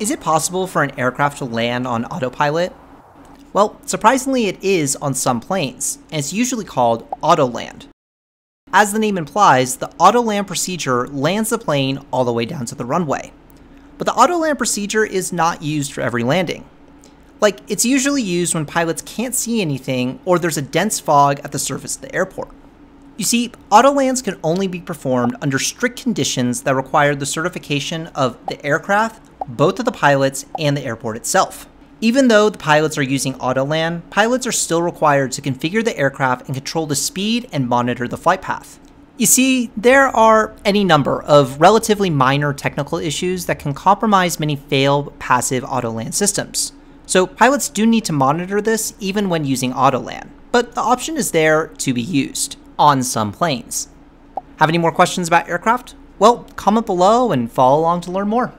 is it possible for an aircraft to land on autopilot? Well, surprisingly, it is on some planes, and it's usually called autoland. As the name implies, the autoland procedure lands the plane all the way down to the runway. But the autoland procedure is not used for every landing. Like, it's usually used when pilots can't see anything or there's a dense fog at the surface of the airport. You see, autolands can only be performed under strict conditions that require the certification of the aircraft, both of the pilots, and the airport itself. Even though the pilots are using Autoland, pilots are still required to configure the aircraft and control the speed and monitor the flight path. You see, there are any number of relatively minor technical issues that can compromise many failed passive Autoland systems. So pilots do need to monitor this even when using Autoland, but the option is there to be used on some planes. Have any more questions about aircraft? Well, comment below and follow along to learn more.